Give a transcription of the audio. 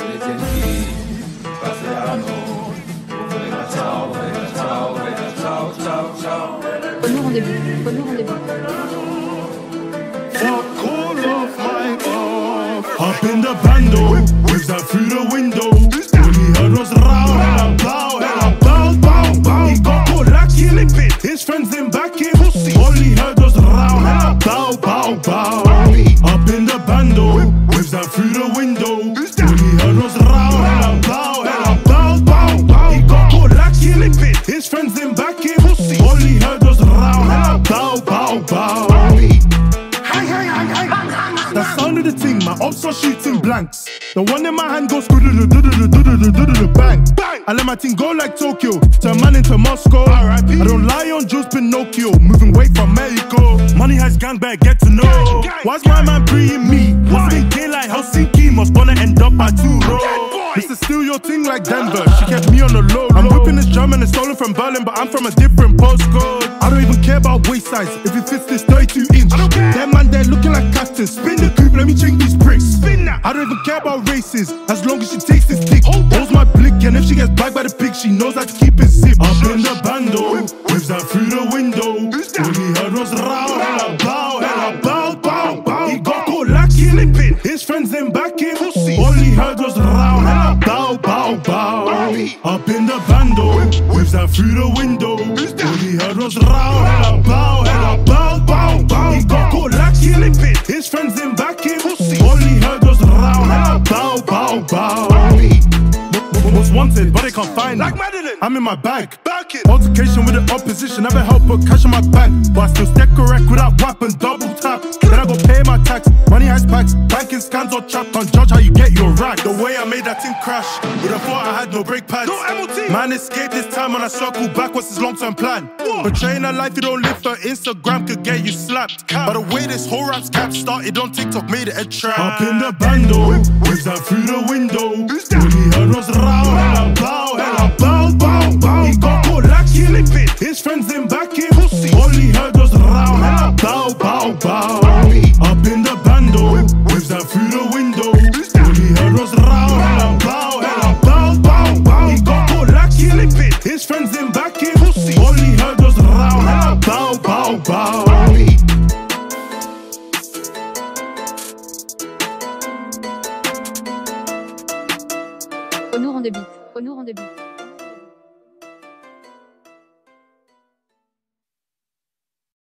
Up in the bando, waves that through the window. He heard was row, hella bow, hella bow, bow, bow. He got caught lacking. His friends didn't back him. All he heard was row, hella bow, bow, bow. Up in the bando, waves that through the window. bow. The sound of the thing, my ops are shooting blanks. The one in my hand goes bang. bang. I let my team go like Tokyo, turn man into Moscow. I don't lie on juice Pinocchio, moving weight from Mexico. Money Heist gang bag, get to know. Why's my man preying me? What's in K like Helsinki? Must wanna end up at two row. This is still your thing like Denver. She kept me on the low. I'm whipping this drum and it's stolen from Berlin, but I'm from a different postcode size, if it fits this 32 inch. That man, they're looking like cactus. Spin the coupe, let me change these bricks. Spin that. I don't even care about races, as long as she takes this dick. Holds my blick, and if she gets bagged by the pig, she knows how to keep it zip. Up in the bando, waves that through the window. All he heard was row, hella bow, and hella bow, bow, bow. He got caught lacking, his friends didn't back him. All he heard was row, Up in the bando, waves that through the window. All he heard was row, hella bow, hella bow, bow, bow. He got caught lacking, his friends didn't back him. All he heard was row, hella bow, bow, bow. Was wanted, but they can't find me. Like Madeline, I'm in my bag. Back it. Altercation with the opposition, never help but cash in my bank. But I still stack correct without weapon, double tap. Then I go pay my tax. Money has packs, banking scans or trap. Can't judge how you get your rack. The way I made that thing crash, would have thought I had no brake pads. No MOT. Man escaped this time when I circle back. What's his long term plan? Betraying a life you don't live for Instagram could get you slapped. By the way this whole rap's cap started on TikTok, made it a trap. Up in the bando, waves that through the window. All he Honour en de bite. Honour en de bite.